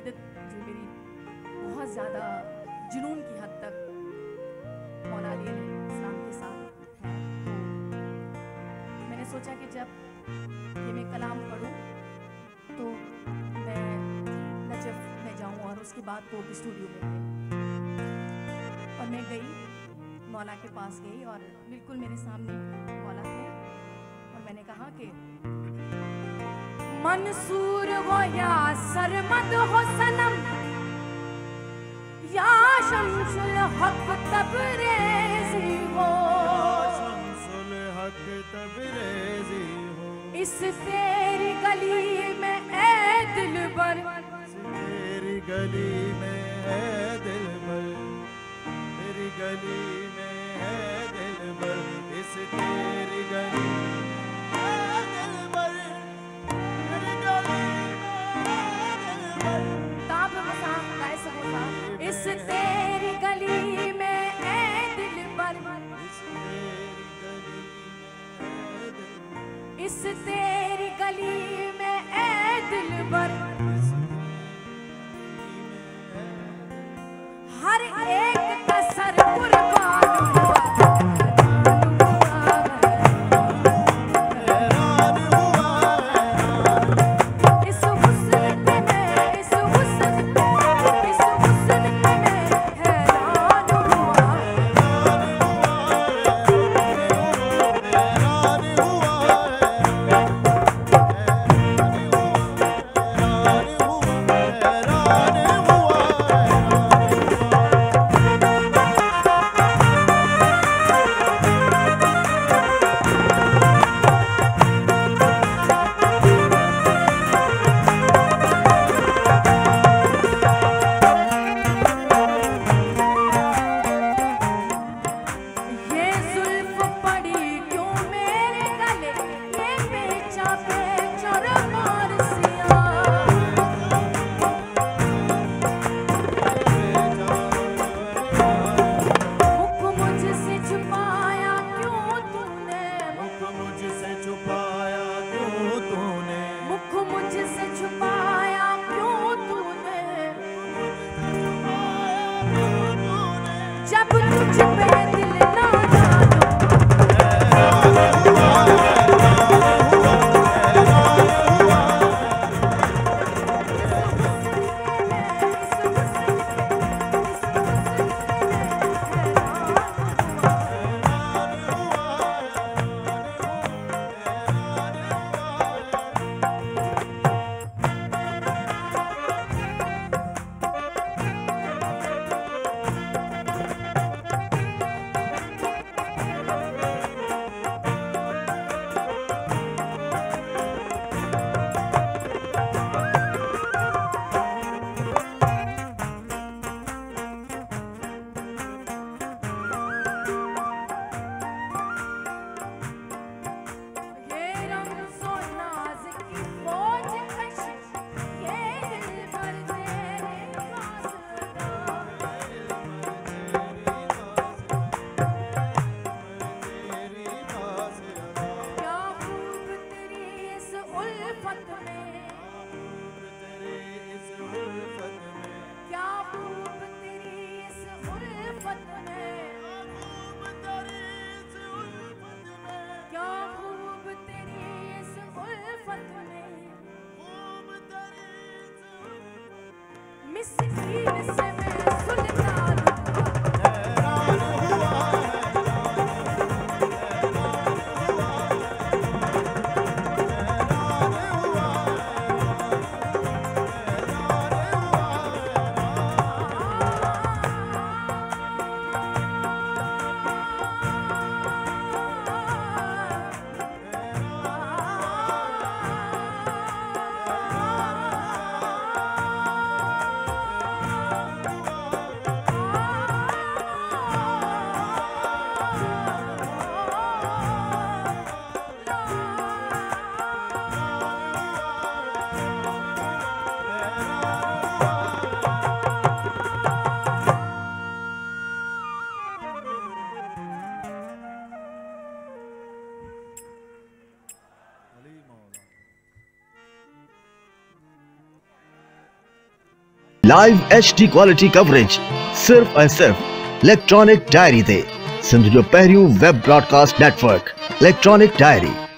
अकीदत जो मेरी बहुत ज़्यादा जुनून की हद तक मौला अली इस्लाम के साथ। है तो मैंने सोचा कि जब ये मैं कलाम पढ़ूं तो मैं नजफ में जाऊँ और उसके बाद कोक स्टूडियो में गए और मैं गई, मौला के पास गई और बिल्कुल मेरे सामने मौला थे और मैंने कहा कि मंसूर हो या सरमद हो सनम या शमशुल हक तबरेजी हो। शमसुल हक तबरेजी हो। इस तेरी गली में ए दिलबर तेरी गली में है दिल भर तेरी गली में है दिल भर इस तेरी गली है listen. Live HD quality coverage सिर्फ़ और सिर्फ़ इलेक्ट्रॉनिक डायरी दे सिंध जो पहरियों web broadcast network electronic diary